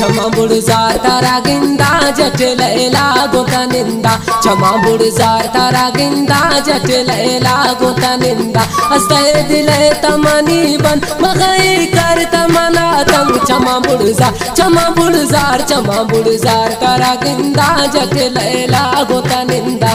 क्षमा बुड़जार तारा गिंदा जट लैला निंदा क्षमा बुड़जार तारा गिंदा जट लैला निंदा अस्ते दिल तमनी बन मगई कर तमना तम क्षमा बुड़जार क्षमा बुड़जार क्षमा बुड़जार तारा गिंदा जट लैला गोता निंदा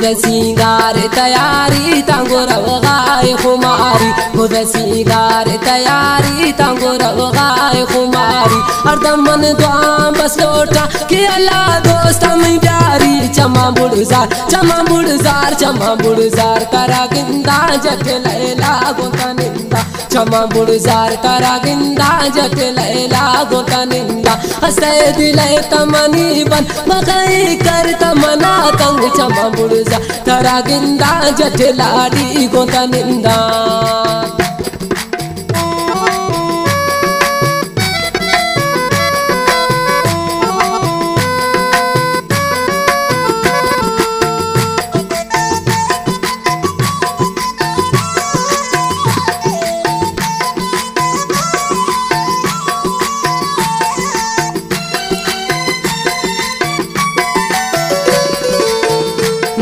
खुद सिंगार तैयारी तंगोर गाय खुमारी खुद सिंगार तैयारी तंगोर गाय खुमारी मन दुआ बस लोटा कि अल्लाह दोस्त मैं प्यारी चमा बुड़जार चमा बुड़जार चमा बुड़जार करा गिंदा जट लैला गोता निंदा चमा बुड़जार करा गिंदा जट लैला गोता निंदा हसे दिले तमनी बन मगई कर तमना तंग चमा बुड़जार करा गिंदा जट लाडी गोता निंदा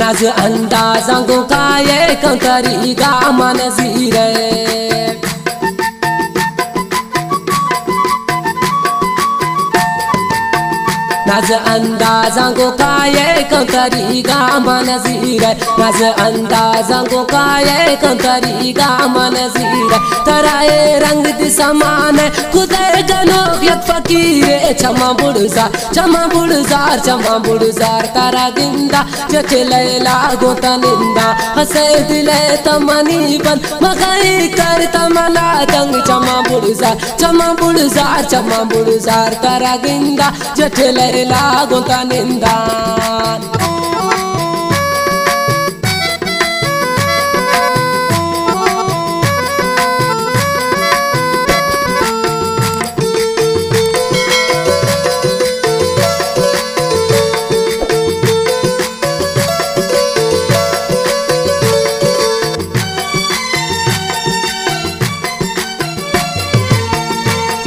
नाज अंदाजांगो काये कंकरी गा मन जीरे नाज अंदाजांगो काये कंकरी गा मन जीरे नाज अंदाजांगो काये कंकरी गा मन जीरे तराए रंग समान खुदे फकीरे चमा बुड़जार चमा बुड़जार चमा बुड़जार तारा गिंदा जट लैला गोता निंदा हसे दिले तमनी बन मगई कर तमना दंग चमा बुड़जार चमा बुड़जार चमा बुड़जार तारा गिंदा जट लैला गोता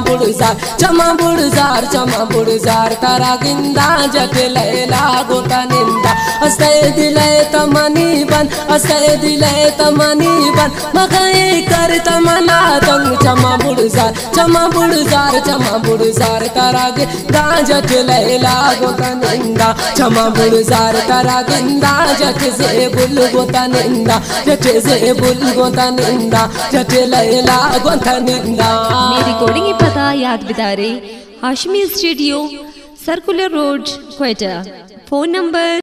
बुड़जार चमा बुड़जार चमा बुड़जार तारा गिंदा, जग लैला गोता निंदा। असे दिले तमनी बन असे दिले तमनी बन मगे कर तमना। बुड़जार चमा बुड़जार चमा बुड़जार तारा गिंदा जट लैला गोता निंदा। चमा बुड़जार तारा गिंदा जट से बुल गोता निंदा। जट से बुल गोता निंदा, जट लैला गोता निंदा। मेरी रिकॉर्डिंग पता, याद बिता रहे Hashmi studio, circular road, Quetta. Phone number